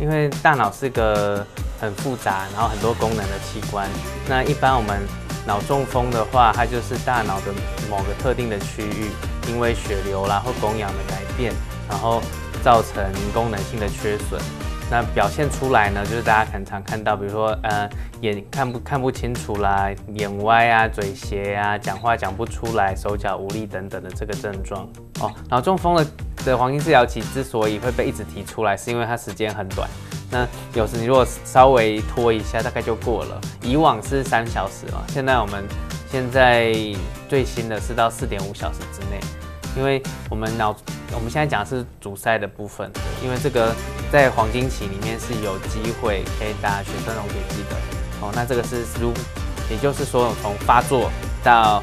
因为大脑是个很复杂，然后很多功能的器官。那一般我们脑中风的话，它就是大脑的某个特定的区域，因为血流啦或供氧的改变，然后造成功能性的缺损。那表现出来呢，就是大家很常看到，比如说呃眼看不看不清楚啦，眼歪啊，嘴斜啊，讲话讲不出来，手脚无力等等的这个症状哦。脑中风的的黄金治疗期之所以会被一直提出来，是因为它时间很短。那有时你如果稍微拖一下，大概就过了。以往是三小时嘛，现在我们现在最新的是到四点五小时之内，因为我们脑我们现在讲的是阻塞的部分，因为这个。在黄金期里面是有机会可以打血栓溶解剂的哦。那这个是如，也就是说从发作到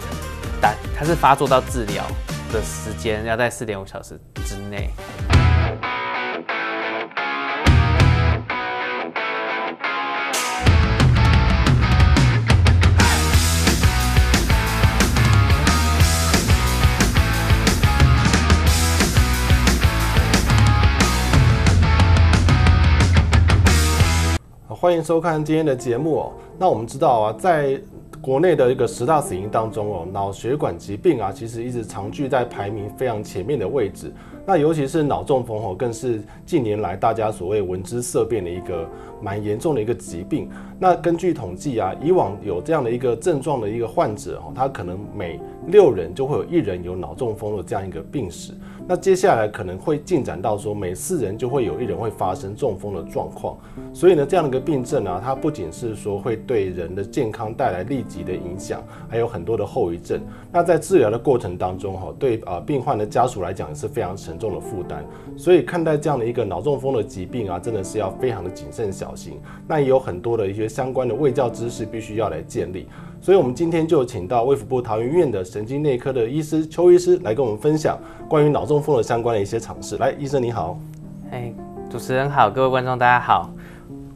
打，它是发作到治疗的时间要在四点五小时之内。欢迎收看今天的节目哦。那我们知道啊，在国内的一个十大死因当中哦，脑血管疾病啊，其实一直长居在排名非常前面的位置。那尤其是脑中风哦，更是近年来大家所谓闻之色变的一个蛮严重的一个疾病。那根据统计啊，以往有这样的一个症状的一个患者哦，他可能每六人就会有一人有脑中风的这样一个病史。那接下来可能会进展到说，每四人就会有一人会发生中风的状况。所以呢，这样的一个病症啊，它不仅是说会对人的健康带来立即的影响，还有很多的后遗症。那在治疗的过程当中，哈，对啊病患的家属来讲也是非常沉重的负担。所以看待这样的一个脑中风的疾病啊，真的是要非常的谨慎小心。那也有很多的一些相关的卫教知识必须要来建立。所以，我们今天就请到卫福部桃园院的神经内科的医师邱医师来跟我们分享关于脑中风的相关的一些常识。来，医生你好。哎，主持人好，各位观众大家好，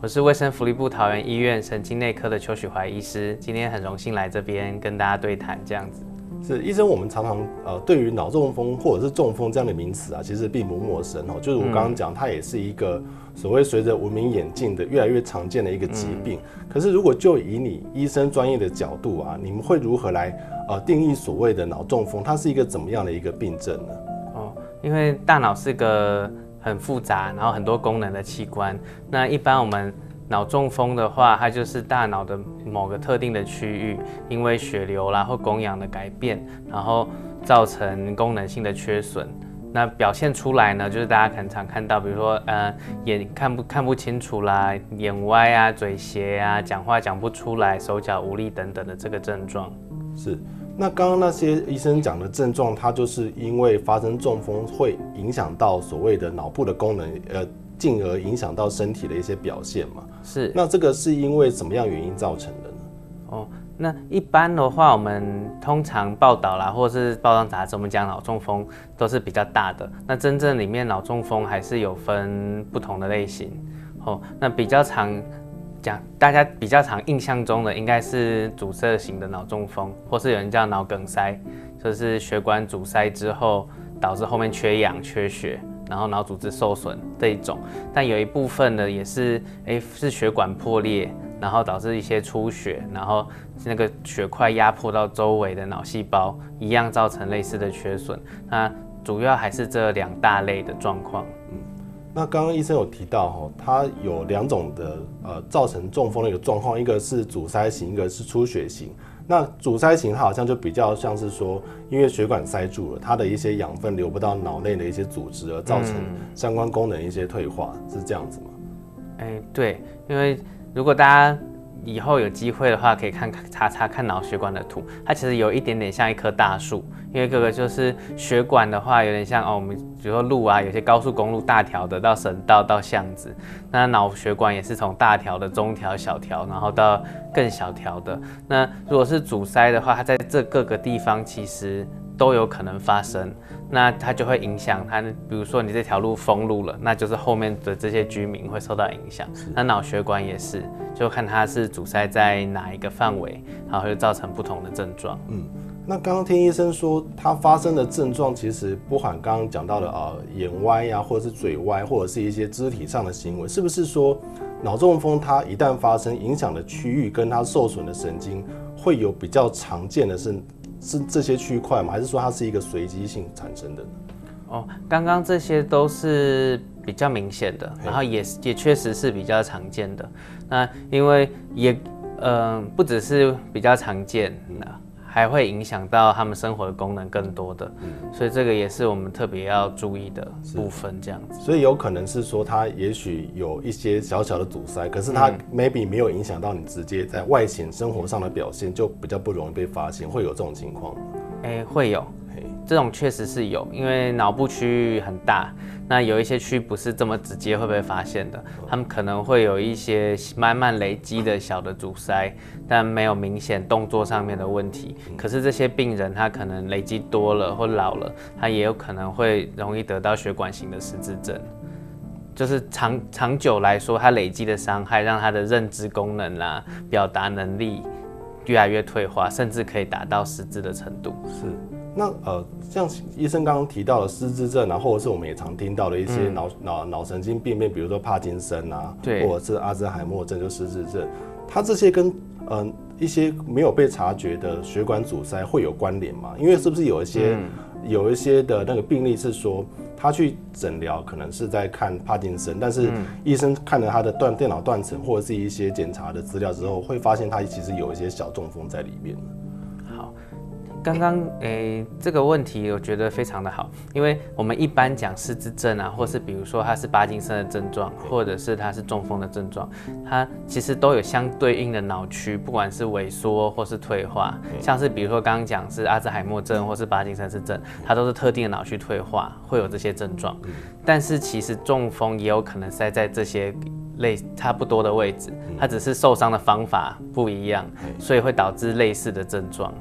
我是卫生福利部桃园医院神经内科的邱许怀医师，今天很荣幸来这边跟大家对谈，这样子。是医生，我们常常呃，对于脑中风或者是中风这样的名词啊，其实并不陌生哦。就是我刚刚讲，它也是一个所谓随着文明演进的越来越常见的一个疾病。可是，如果就以你医生专业的角度啊，你们会如何来呃定义所谓的脑中风？它是一个怎么样的一个病症呢？哦，因为大脑是个很复杂，然后很多功能的器官。那一般我们脑中风的话，它就是大脑的某个特定的区域，因为血流啦或供氧的改变，然后造成功能性的缺损。那表现出来呢，就是大家很常看到，比如说呃眼看不看不清楚啦，眼歪啊，嘴斜啊，讲话讲不出来，手脚无力等等的这个症状。是。那刚刚那些医生讲的症状，它就是因为发生中风会影响到所谓的脑部的功能，呃。进而影响到身体的一些表现嘛？是。那这个是因为什么样原因造成的呢？哦，那一般的话，我们通常报道啦，或是报章杂志，我们讲脑中风都是比较大的。那真正里面脑中风还是有分不同的类型。哦，那比较常讲，大家比较常印象中的应该是阻塞型的脑中风，或是有人叫脑梗塞，就是血管阻塞之后导致后面缺氧、缺血。然后脑组织受损这一种，但有一部分呢也是，哎，是血管破裂，然后导致一些出血，然后那个血块压迫到周围的脑细胞，一样造成类似的缺损。那主要还是这两大类的状况。嗯，那刚刚医生有提到哈，它有两种的呃造成中风的一个状况，一个是阻塞型，一个是出血型。那阻塞型它好像就比较像是说，因为血管塞住了，它的一些养分流不到脑内的一些组织，而造成相关功能一些退化，是这样子吗？哎，对，因为如果大家。以后有机会的话，可以看看查查看脑血管的图，它其实有一点点像一棵大树，因为各个就是血管的话，有点像哦，我们比如说路啊，有些高速公路大条的到省道到巷子，那脑血管也是从大条的、中条、小条，然后到更小条的。那如果是阻塞的话，它在这各个地方其实。都有可能发生，那它就会影响它。比如说你这条路封路了，那就是后面的这些居民会受到影响。那脑血管也是，就看它是阻塞在哪一个范围，然后会造成不同的症状。嗯，那刚刚听医生说，它发生的症状其实不含刚刚讲到的啊、眼歪呀、或者是嘴歪，或者是一些肢体上的行为，是不是说脑中风它一旦发生，影响的区域跟它受损的神经会有比较常见的是是这些区块吗？还是说它是一个随机性产生的呢？哦，刚刚这些都是比较明显的，然后也也确实是比较常见的。那因为也嗯、不只是比较常见，那还会影响到他们生活的功能更多的，所以这个也是我们特别要注意的部分。这样子，所以有可能是说它也许有一些小小的阻塞，可是它 maybe 没有影响到你直接在外显生活上的表现，就比较不容易被发现，会有这种情况吗。哎、会有嘿，这种确实是有，因为脑部区域很大，那有一些区不是这么直接会被发现的，他们可能会有一些慢慢累积的小的阻塞，但没有明显动作上面的问题。可是这些病人他可能累积多了或老了，他也有可能会容易得到血管型的失智症。就是长长久来说，他累积的伤害让他的认知功能啦、表达能力越来越退化，甚至可以达到失智的程度。是，那呃，像医生刚刚提到的失智症啊，或者是我们也常听到的一些脑、脑脑神经病变，比如说帕金森啊，对或者是阿兹海默症，就失智症，它这些跟嗯、呃一些没有被察觉的血管阻塞会有关联吗？因为是不是有一些、有一些的那个病例是说，他去诊疗可能是在看帕金森，但是医生看了他的断电脑断层或者是一些检查的资料之后，会发现他其实有一些小中风在里面。好，刚刚诶这个问题我觉得非常的好，因为我们一般讲失智症啊，或是比如说它是帕金森的症状，或者是它是中风的症状，它其实都有相对应的脑区，不管是萎缩或是退化，像是比如说刚刚讲是阿兹海默症或是帕金森氏症，它都是特定的脑区退化会有这些症状，但是其实中风也有可能塞在这些。类差不多的位置，它只是受伤的方法不一样，所以会导致类似的症状。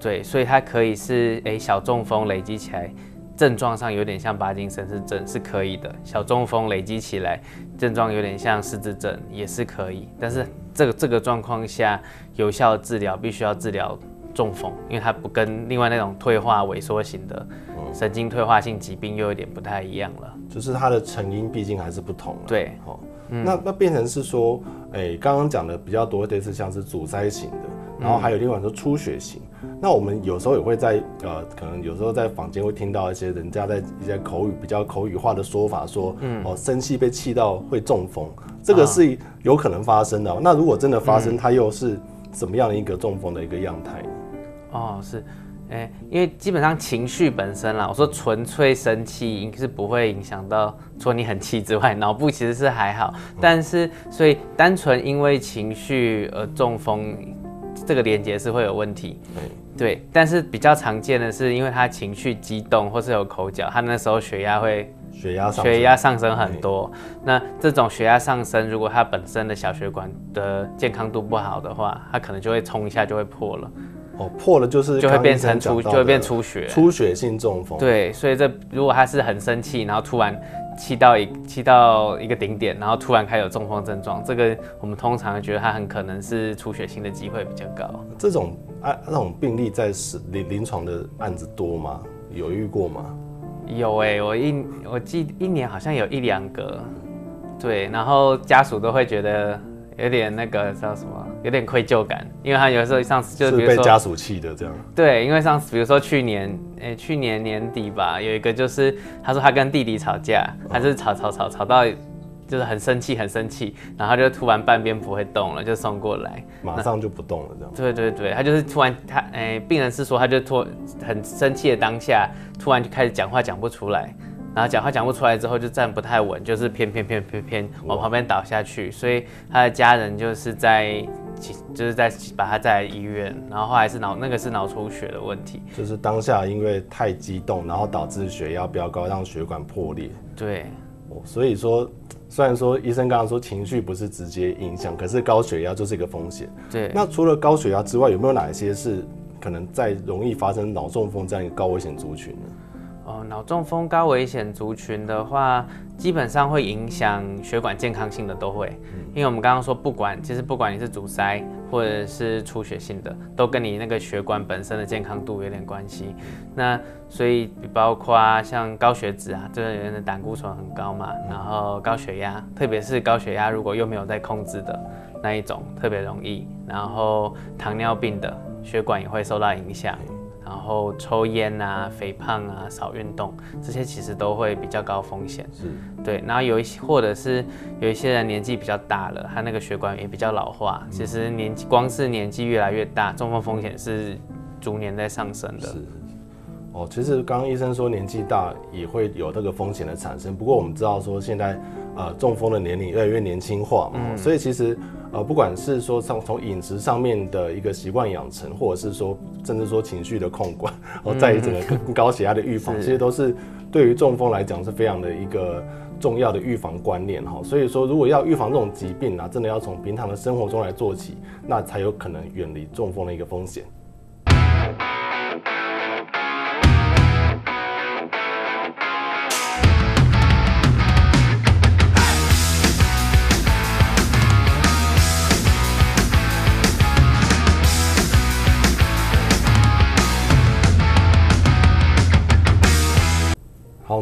对，所以它可以是诶小中风累积起来，症状上有点像帕金森氏症是可以的，小中风累积起来症状有点像失智症也是可以，但是这个这个状况下有效的治疗必须要治疗中风，因为它不跟另外那种退化萎缩型的神经退化性疾病又有点不太一样了。就是它的成因毕竟还是不同啊。对，哦，那那变成是说，哎、刚刚讲的比较多类似像是阻塞型的，然后还有另外说出血型。那我们有时候也会在呃，可能有时候在坊间会听到一些人家在一些口语比较口语化的说法说，嗯。哦，生气被气到会中风，这个是有可能发生的哦、那如果真的发生，它又是怎么样的一个中风的一个样态？哦，是，哎、因为基本上情绪本身啦，我说纯粹生气是不会影响到，除了你很气之外，脑部其实是还好，但是所以单纯因为情绪而中风，这个连接是会有问题。对，但是比较常见的是，因为他情绪激动或是有口角，他那时候血压会血压上升血压上升很多。那这种血压上升，如果他本身的小血管的健康度不好的话，他可能就会冲一下就会破了，哦，破了就是就会变成出就会变出血。出血性中风。对，所以这如果他是很生气，然后突然气到一气到一个顶点，然后突然开始有中风症状，这个我们通常觉得他很可能是出血性的机会比较高。这种案那种病例在实临临床的案子多吗？有遇过吗？有哎、我一我记一年好像有一两个，对，然后家属都会觉得有点那个叫什么，有点愧疚感，因为他有时候上次就是被家属气的这样。对，因为上次比如说去年，诶、去年年底吧，有一个就是他说他跟弟弟吵架，他就是吵吵吵吵到就是很生气很生气，然后他就突然半边不会动了，就送过来。马上就不动了，这样。对对对，他就是突然他诶、病人是说他就突很生气的当下，突然就开始讲话讲不出来。然后讲话讲不出来之后就站不太稳，就是偏偏偏偏偏往旁边倒下去，所以他的家人就是在就是在把他带来医院，然后后来是脑那个是脑出血的问题，就是当下因为太激动，然后导致血压飙高，让血管破裂。对，哦，所以说，虽然说医生刚刚说情绪不是直接影响，可是高血压就是一个风险。对，那除了高血压之外，有没有哪一些是可能在容易发生脑中风这样一个高危险族群呢？哦，脑中风高危险族群的话，基本上会影响血管健康性的都会，因为我们刚刚说，不管其实不管你是阻塞或者是出血性的，都跟你那个血管本身的健康度有点关系。那所以包括像高血脂啊，这个人的胆固醇很高嘛，然后高血压，特别是高血压如果又没有在控制的那一种，特别容易。然后糖尿病的血管也会受到影响。然后抽烟啊、肥胖啊、少运动，这些其实都会比较高风险。是，对。然后有一些，或者是有一些人年纪比较大了，他那个血管也比较老化。其实年纪光是年纪越来越大，中风风险是逐年在上升的。是。哦，其实刚刚医生说年纪大也会有这个风险的产生。不过我们知道说现在呃中风的年龄越来越年轻化嘛，所以其实。呃，不管是说从从饮食上面的一个习惯养成，或者是说甚至说情绪的控管，然后在于整个更高血压的预防，其实都是对于中风来讲是非常的一个重要的预防观念哈。所以说，如果要预防这种疾病啊，真的要从平常的生活中来做起，那才有可能远离中风的一个风险。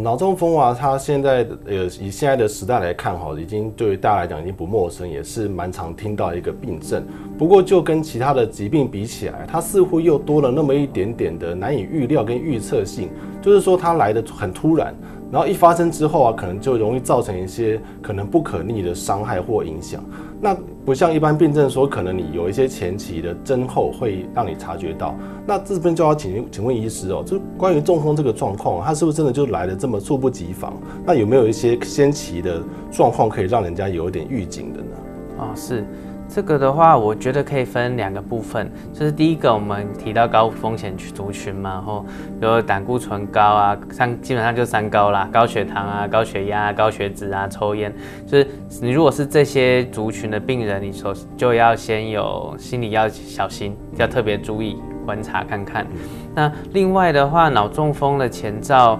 脑中风啊，它现在呃以现在的时代来看哈，已经对于大家来讲已经不陌生，也是蛮常听到一个病症。不过就跟其他的疾病比起来，它似乎又多了那么一点点的难以预料跟预测性，就是说它来的很突然。然后一发生之后啊，可能就容易造成一些可能不可逆的伤害或影响。那不像一般病症说，可能你有一些前期的征候会让你察觉到。那这边就要请请问医师哦，就关于中风这个状况，它是不是真的就来的这么猝不及防？那有没有一些先期的状况可以让人家有一点预警的呢？啊，是。这个的话，我觉得可以分两个部分，就是第一个，我们提到高风险族群嘛，然后比如胆固醇高啊，三基本上就三高啦，高血糖啊、高血压、高血脂啊、抽烟，就是你如果是这些族群的病人，你首就要先有心理要小心，要特别注意观察看看。那另外的话，脑中风的前兆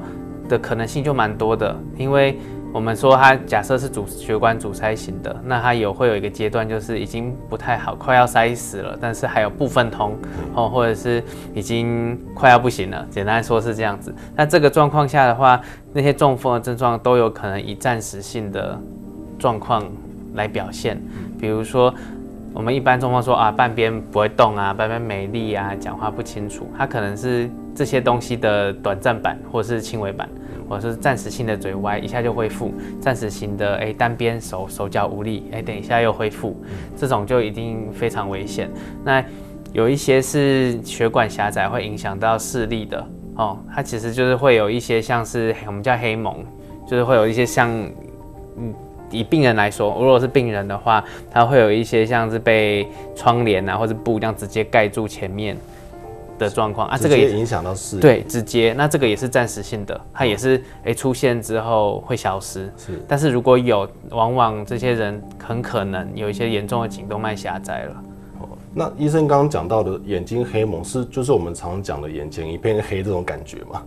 的可能性就蛮多的，因为。我们说它假设是主血管阻塞型的，那它有会有一个阶段，就是已经不太好，快要塞死了，但是还有部分通哦，或者是已经快要不行了。简单说是这样子。那这个状况下的话，那些中风的症状都有可能以暂时性的状况来表现。比如说，我们一般中风说啊，半边不会动啊，半边没力啊，讲话不清楚，它可能是这些东西的短暂版或者是轻微版。或者是暂时性的嘴歪，一下就恢复；暂时性的哎单边手手脚无力，哎等一下又恢复，这种就一定非常危险。那有一些是血管狭窄会影响到视力的哦，它其实就是会有一些像是我们叫黑蒙，就是会有一些像嗯以病人来说，如果是病人的话，他会有一些像是被窗帘啊或者布这样直接盖住前面。的状况啊，这个也影响到视对直接，那这个也是暂时性的，它也是诶出现之后会消失，是。但是如果有，往往这些人很可能有一些严重的颈动脉狭窄了。哦，那医生刚刚讲到的眼睛黑蒙是就是我们常讲的眼前一片黑这种感觉吗？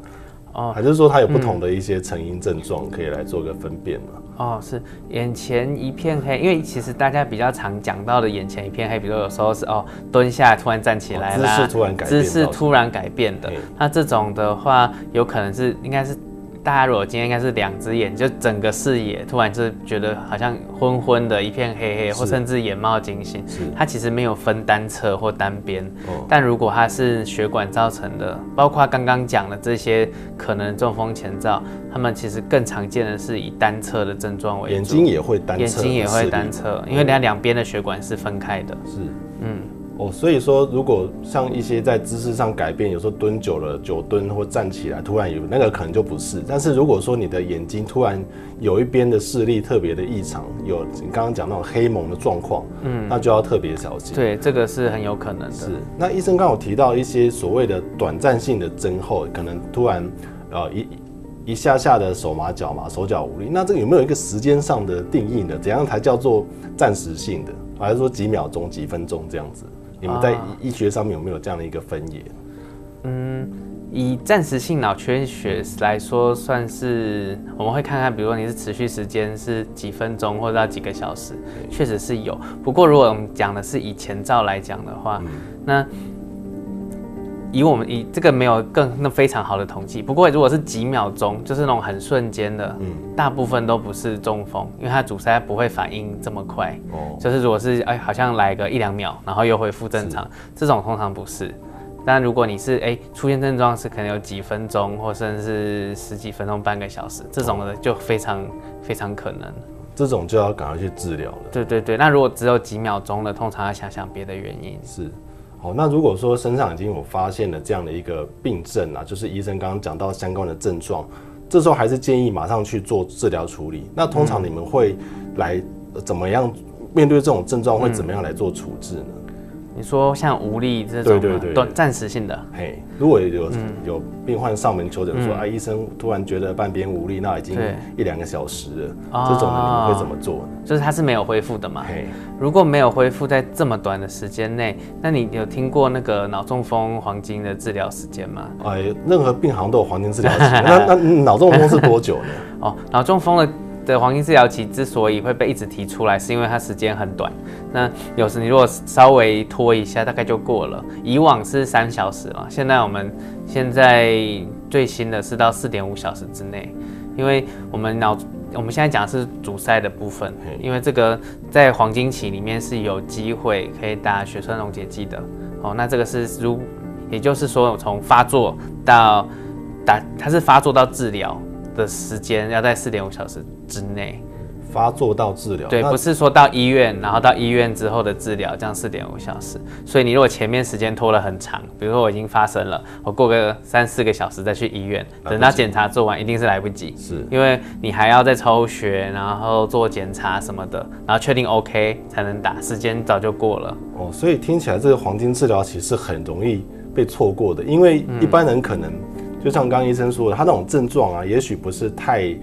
哦，还是说它有不同的一些成因症状可以来做个分辨嘛？哦，是眼前一片黑，因为其实大家比较常讲到的眼前一片黑，比如有时候是哦蹲下突然站起来啦，姿势突然改姿势突然改变的，那这种的话有可能是应该是。大家如果今天应该是两只眼，就整个视野突然就觉得好像昏昏的一片黑黑，或甚至眼冒金星。是，它其实没有分单侧或单边。哦。但如果它是血管造成的，包括刚刚讲的这些可能中风前兆，他们其实更常见的是以单侧的症状为主。眼睛也会单侧。眼睛也会单侧，因为它两边的血管是分开的。是。嗯。哦，所以说，如果像一些在姿势上改变，有时候蹲久了，久蹲或站起来，突然有那个可能就不是。但是如果说你的眼睛突然有一边的视力特别的异常，有你刚刚讲那种黑蒙的状况，嗯，那就要特别小心。对，这个是很有可能的。是。那医生刚有提到一些所谓的短暂性的增厚，可能突然呃一一下下的手麻脚麻，手脚无力。那这个有没有一个时间上的定义呢？怎样才叫做暂时性的？还是说几秒钟、几分钟这样子？你们在医学上面有没有这样的一个分野？嗯，以暂时性脑缺血来说，算是我们会看看，比如说你是持续时间是几分钟或者到几个小时，确实是有。不过如果我们讲的是以前兆来讲的话，那以我们以这个没有更那非常好的统计。不过如果是几秒钟，就是那种很瞬间的，嗯，大部分都不是中风，因为它阻塞不会反应这么快。哦，就是如果是哎好像来个一两秒，然后又恢复正常，这种通常不是。但如果你是哎出现症状是可能有几分钟，或甚至是十几分钟、半个小时，这种的就非常非常可能。这种就要赶快去治疗了。对对对，那如果只有几秒钟的，通常要想想别的原因。是，好，那如果说身上已经有发现了这样的一个病症啊，就是医生刚刚讲到相关的症状，这时候还是建议马上去做治疗处理。那通常你们会来怎么样面对这种症状，会怎么样来做处置呢？你说像无力这种，对对对，暂时性的。嘿，如果有有病患上门求诊说，啊，医生突然觉得半边无力，那已经一两个小时了，这种你们会怎么做？就是他是没有恢复的嘛。嘿如果没有恢复在这么短的时间内，那你有听过那个脑中风黄金的治疗时间吗？哎，任何病行都有黄金治疗时间。那那脑中风是多久呢？哦，脑中风的。的黄金治疗期之所以会被一直提出来，是因为它时间很短。那有时你如果稍微拖一下，大概就过了。以往是三小时了，现在我们现在最新的是到四点五小时之内。因为我们脑我们现在讲的是阻塞的部分，因为这个在黄金期里面是有机会可以打血栓溶解剂的。哦，那这个是如也就是说从发作到打，它是发作到治疗。的时间要在四点五小时之内发作到治疗，对，不是说到医院，然后到医院之后的治疗，这样四点五小时。所以你如果前面时间拖了很长，比如说我已经发生了，我过个三四个小时再去医院，等到检查做完，一定是来不及，是因为你还要再抽血，然后做检查什么的，然后确定 OK 才能打，时间早就过了。哦，所以听起来这个黄金治疗其实很容易被错过的，因为一般人可能。就像刚刚医生说的，他那种症状啊，也许不是太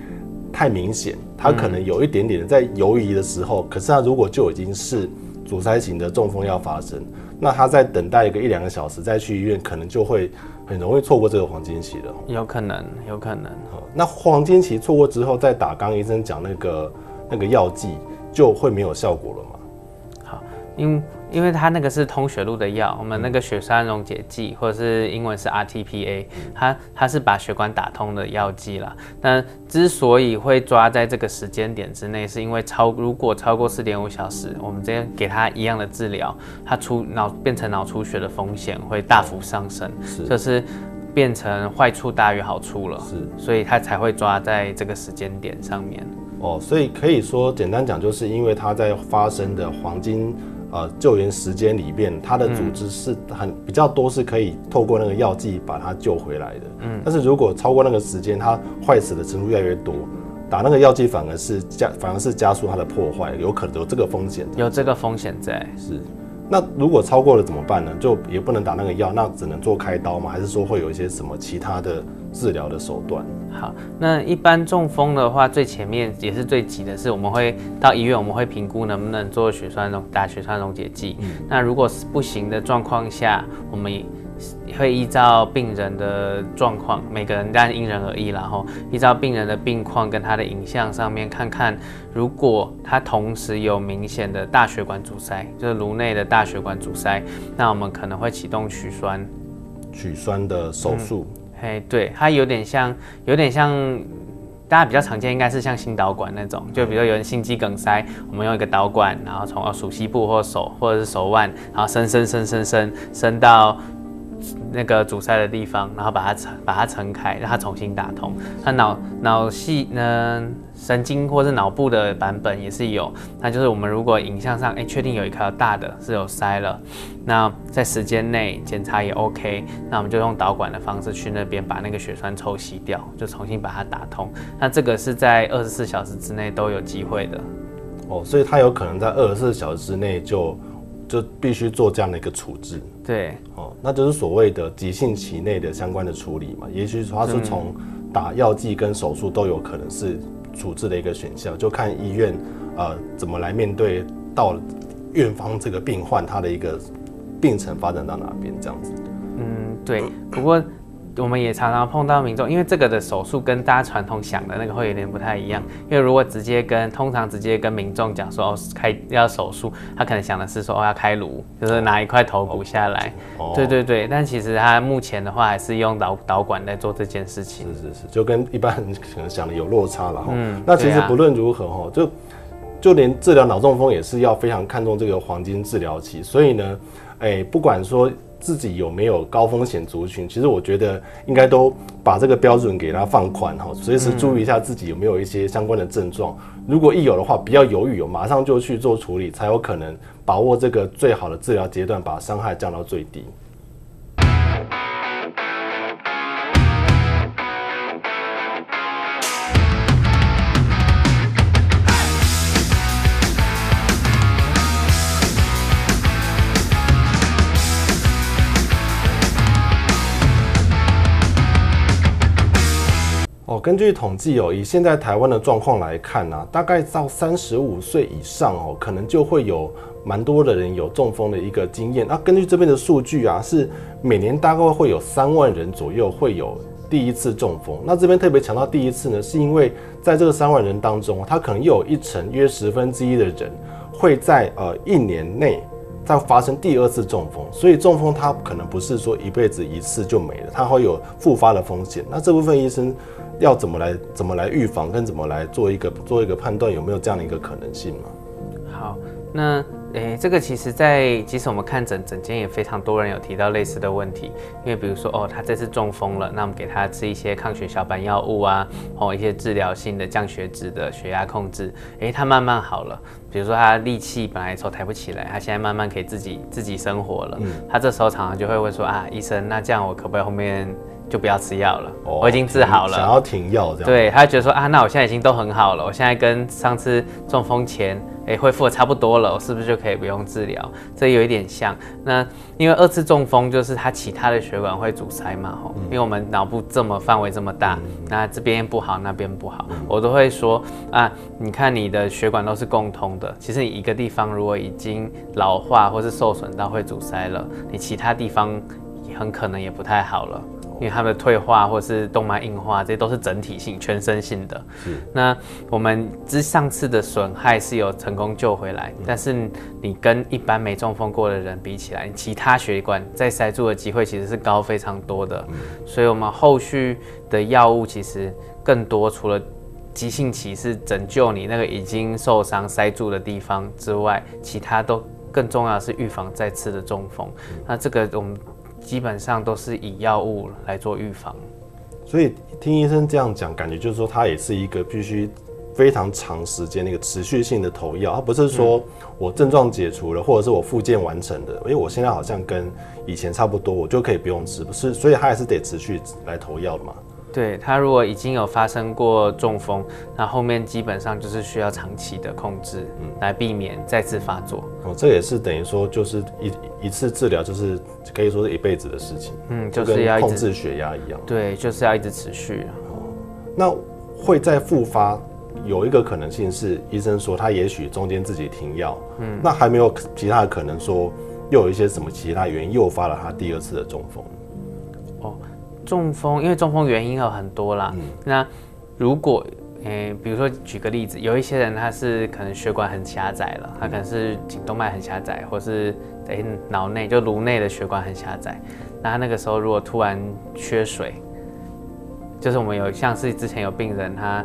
太明显，他可能有一点点的在犹疑的时候，可是他如果就已经是阻塞型的中风要发生，那他在等待一个一两个小时再去医院，可能就会很容易错过这个黄金期了。有可能，有可能。那黄金期错过之后，再打刚医生讲那个那个药剂，就会没有效果了吗？好，因。因为它那个是通血路的药，我们那个血栓溶解剂，或者是英文是 RTPA，它它是把血管打通的药剂啦。那之所以会抓在这个时间点之内，是因为超如果超过四点五小时，我们直接给他一样的治疗，他出脑变成脑出血的风险会大幅上升，就是变成坏处大于好处了。是，所以他才会抓在这个时间点上面。哦，所以可以说简单讲，就是因为它在发生的黄金。呃，救援时间里面，它的组织是很比较多，是可以透过那个药剂把它救回来的。嗯，但是如果超过那个时间，它坏死的程度越来越多，打那个药剂反而是加，反而是加速它的破坏，有可能有这个风险。有这个风险在是。那如果超过了怎么办呢？就也不能打那个药，那只能做开刀吗？还是说会有一些什么其他的治疗的手段？好，那一般中风的话，最前面也是最急的是，我们会到医院，我们会评估能不能做血栓溶打血栓溶解剂。那如果是不行的状况下，我们。会依照病人的状况，每个人但因人而异，然后依照病人的病况跟他的影像上面看看，如果他同时有明显的大血管阻塞，就是颅内的大血管阻塞，那我们可能会启动取栓，取栓的手术。嘿，对，它有点像，有点像大家比较常见，应该是像心导管那种，就比如有人心肌梗塞，我们用一个导管，然后从属膝部或手或者是手腕，然后伸伸伸伸伸伸到。那个阻塞的地方，然后把它撑，把它撑开，让它重新打通。它脑脑系呢，神经或是脑部的版本也是有。那就是我们如果影像上哎确定有一颗大的是有塞了，那在时间内检查也 OK，那我们就用导管的方式去那边把那个血栓抽吸掉，就重新把它打通。那这个是在二十四小时之内都有机会的。哦，所以它有可能在二十四小时之内就。就必须做这样的一个处置，对，哦，那就是所谓的急性期内的相关的处理嘛。也许它是从打药剂跟手术都有可能是处置的一个选项，就看医院呃怎么来面对到院方这个病患他的一个病程发展到哪边这样子。嗯，对。不过我们也常常碰到民众，因为这个的手术跟大家传统想的那个会有点不太一样。因为如果直接跟通常直接跟民众讲说哦开要手术，他可能想的是说哦要开颅，就是拿一块头骨下来。哦，对对对。但其实他目前的话还是用导导管在做这件事情。是是是，就跟一般人可能想的有落差了哈。嗯。那其实不论如何哈，就就连治疗脑中风也是要非常看重这个黄金治疗期。所以呢，哎，不管说。自己有没有高风险族群？其实我觉得应该都把这个标准给它放宽哈，随时注意一下自己有没有一些相关的症状。如果一有的话，不要犹豫有，马上就去做处理，才有可能把握这个最好的治疗阶段，把伤害降到最低。根据统计哦，以现在台湾的状况来看呢，大概到三十五岁以上哦，可能就会有蛮多的人有中风的一个经验。那根据这边的数据啊，是每年大概会有三万人左右会有第一次中风。那这边特别强调第一次呢，是因为在这个三万人当中，他可能又有一成约十分之一的人会在呃一年内再发生第二次中风。所以中风它可能不是说一辈子一次就没了，它会有复发的风险。那这部分医生。要怎么来怎么来预防，跟怎么来做一个做一个判断，有没有这样的一个可能性吗？好，那诶，这个其实，在即使我们看诊诊间也非常多人有提到类似的问题，因为比如说哦，他这次中风了，那我们给他吃一些抗血小板药物啊，哦，一些治疗性的降血脂的血压控制，诶，他慢慢好了。比如说他力气本来手抬不起来，他现在慢慢可以自己自己生活了。嗯，他这时候常常就会问说啊，医生，那这样我可不可以后面？就不要吃药了，我已经治好了。想要停药这样？对他觉得说啊，那我现在已经都很好了，我现在跟上次中风前哎恢复的差不多了，我是不是就可以不用治疗？这有一点像。那因为二次中风就是它其他的血管会阻塞嘛，吼，因为我们脑部这么范围这么大，那这边不好，那边不好，我都会说啊，你看你的血管都是共通的，其实你一个地方如果已经老化或是受损到会阻塞了，你其他地方很可能也不太好了。因为它的退化或是动脉硬化，这些都是整体性、全身性的。是。那我们之上次的损害是有成功救回来，但是你跟一般没中风过的人比起来，其他血管再塞住的机会其实是高非常多的。所以，我们后续的药物其实更多，除了急性期是拯救你那个已经受伤塞住的地方之外，其他都更重要是预防再次的中风。那这个我们。基本上都是以药物来做预防，所以听医生这样讲，感觉就是说他也是一个必须非常长时间那个持续性的投药，他不是说我症状解除了，或者是我复健完成的，因为我现在好像跟以前差不多，我就可以不用吃，不是，所以他还是得持续来投药的嘛。对他如果已经有发生过中风，那后面基本上就是需要长期的控制，嗯，来避免再次发作。哦，这也是等于说就是一一次治疗，就是可以说是一辈子的事情。嗯，就是要控制血压一样。对，就是要一直持续。哦，那会再复发，有一个可能性是医生说他也许中间自己停药。嗯，那还没有其他的可能说又有一些什么其他原因诱发了他第二次的中风。中风，因为中风原因有很多啦。那如果，诶，比如说举个例子，有一些人他是可能血管很狭窄了，他可能是颈动脉很狭窄，或是诶脑内就颅内的血管很狭窄。那他那个时候如果突然缺水，就是我们有像是之前有病人他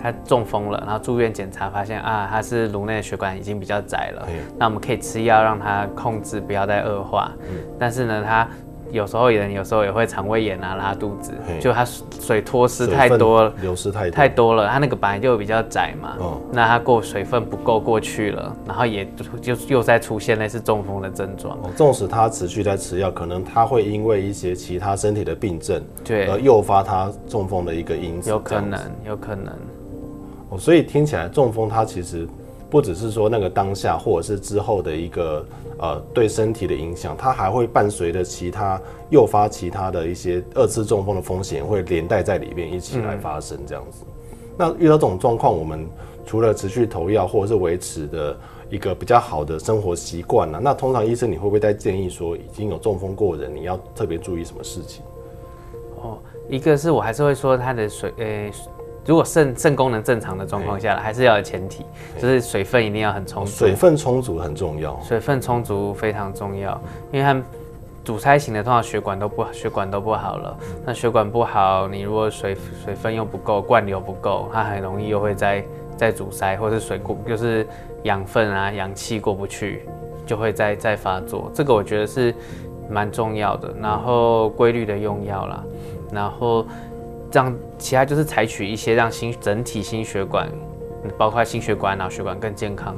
他中风了，然后住院检查发现啊他是颅内的血管已经比较窄了，那我们可以吃药让他控制不要再恶化。但是呢他。有时候人有时候也会肠胃炎啊，拉肚子，就它水脱失太多了，流失太太多了，它那个本来就比较窄嘛，那它过水分不够过去了，然后也就又再出现类似中风的症状。纵使他持续在吃药，可能他会因为一些其他身体的病症，对，而诱发他中风的一个因子。有可能，有可能。哦，所以听起来中风它其实不只是说那个当下，或者是之后的一个。呃，对身体的影响，它还会伴随着其他诱发其他的一些二次中风的风险，会连带在里面一起来发生这样子。那遇到这种状况，我们除了持续投药或者是维持的一个比较好的生活习惯呢？那通常医生你会不会再建议说，已经有中风过人，你要特别注意什么事情？哦，一个是我还是会说他的水，诶，如果肾肾功能正常的状况下，还是要有前提，就是水分一定要很充足。水分充足很重要。水分充足非常重要，因为它阻塞型的通常血管都不血管都不好了。那血管不好，你如果水水分又不够，灌流不够，它很容易又会再再阻塞，或是水过就是养分啊氧气过不去，就会再再发作。这个我觉得是蛮重要的。然后规律的用药啦，然后让其他就是采取一些让心整体心血管，包括心血管、脑血管更健康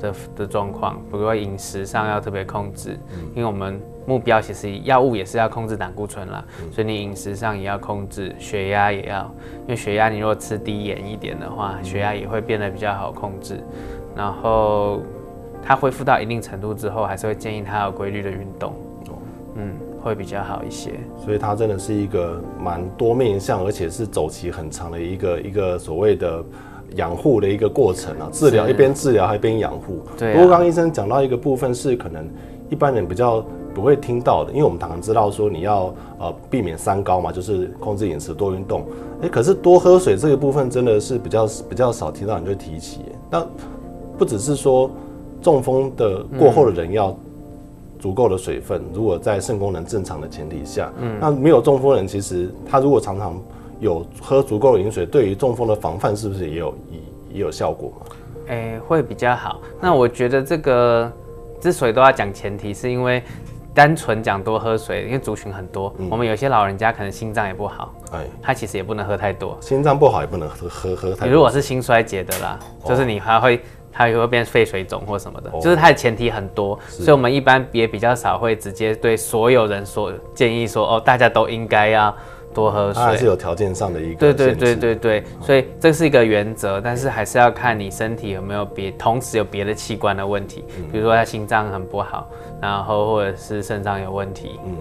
的的状况，比如说饮食上要特别控制，因为我们目标其实药物也是要控制胆固醇啦，所以你饮食上也要控制，血压也要，因为血压你如果吃低盐一点的话，血压也会变得比较好控制。然后他恢复到一定程度之后，还是会建议他有规律的运动，嗯，会比较好一些。所以它真的是一个蛮多面向，而且是走期很长的一个一个所谓的养护的一个过程啊。治疗一边治疗还一边养护。对啊不过刚刚医生讲到一个部分是可能一般人比较不会听到的，因为我们常常知道说你要呃避免三高嘛，就是控制饮食、多运动。哎，可是多喝水这个部分真的是比较比较少听到，你就提起。那不只是说中风的过后的人要足够的水分，如果在肾功能正常的前提下，嗯，那没有中风人，其实他如果常常有喝足够的饮水，对于中风的防范是不是也有也也有效果嘛？诶、会比较好。那我觉得这个之所以都要讲前提，是因为单纯讲多喝水，因为族群很多，我们有些老人家可能心脏也不好，哎，他其实也不能喝太多。心脏不好也不能喝喝喝太多。你如果是心衰竭的啦，就是你还会。它也会变肺水肿或什么的，就是它的前提很多，所以我们一般也比较少会直接对所有人说建议说哦，大家都应该要多喝它还是。有条件上的一个对对对对对，所以这是一个原则，但是还是要看你身体有没有别，同时有别的器官的问题，比如说他心脏很不好，然后或者是肾脏有问题，嗯，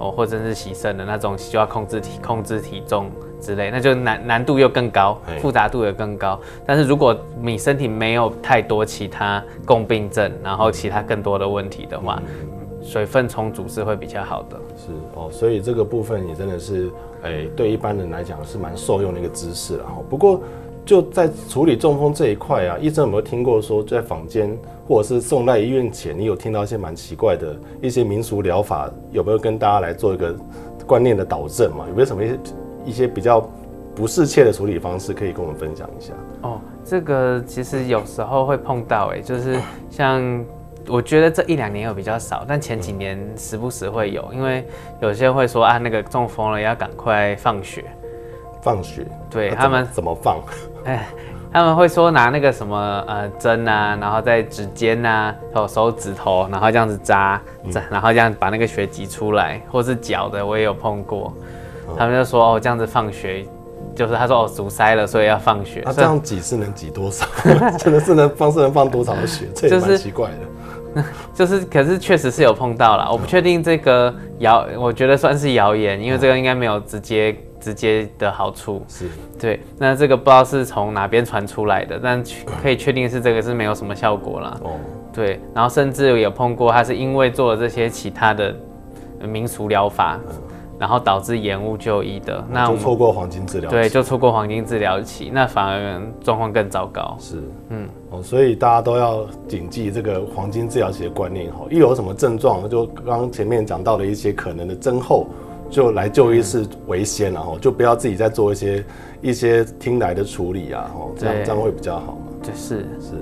哦，或者是洗肾的那种，就要控制体控制体重之类，那就难难度又更高哎，复杂度也更高。但是如果你身体没有太多其他共病症，然后其他更多的问题的话，水分充足是会比较好的。是哦，所以这个部分也真的是，诶、对一般人来讲是蛮受用的一个知识了哈。不过就在处理中风这一块啊，医生有没有听过说，在坊间或者是送到医院前，你有听到一些蛮奇怪的一些民俗疗法，有没有跟大家来做一个观念的导正嘛？有没有什么一些一些比较不适切的处理方式可以跟我们分享一下？哦，这个其实有时候会碰到、哎，就是像我觉得这一两年有比较少，但前几年时不时会有，因为有些会说啊，那个中风了要赶快放血，放血，对他们，怎么放？哎，他们会说拿那个什么呃针啊，然后在指尖啊，手手指头，然后这样子扎扎，然后这样把那个血挤出来，或是脚的我也有碰过，他们就说哦这样子放血。就是他说哦阻塞了，所以要放血。那、所以这样挤是能挤多少？真的是能放是能放多少的血？这也蛮就是奇怪的。就是，可是确实是有碰到了，我不确定这个谣，我觉得算是谣言，因为这个应该没有直接直接的好处。是对，那这个不知道是从哪边传出来的，但可以确定是这个是没有什么效果啦。哦，对，然后甚至有碰过，他是因为做了这些其他的呃民俗疗法，然后导致延误就医的。那就错过黄金治疗期。对就错过黄金治疗期，那反而状况更糟糕。是，嗯，哦，所以大家都要谨记这个黄金治疗期的观念哈。一有什么症状，就刚刚前面讲到的一些可能的症候，就来就医是为先然后就不要自己再做一些一些听来的处理啊，哦，这样对这样会比较好嘛。对是是，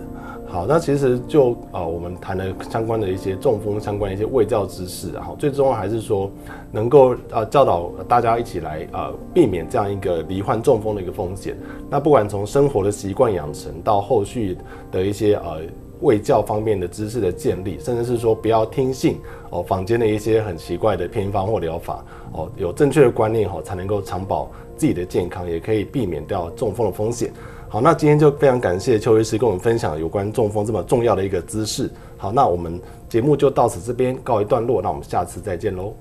好，那其实就啊、我们谈了相关的一些中风相关的一些卫教知识，然后最重要还是说能够啊、教导大家一起来啊、避免这样一个罹患中风的一个风险。那不管从生活的习惯养成到后续的一些呃卫教方面的知识的建立，甚至是说不要听信哦坊间的一些很奇怪的偏方或疗法哦，有正确的观念哦，才能够长保自己的健康，也可以避免掉中风的风险。好，那今天就非常感谢邱医师跟我们分享有关中风这么重要的一个知识。好，那我们节目就到此这边告一段落，那我们下次再见喽。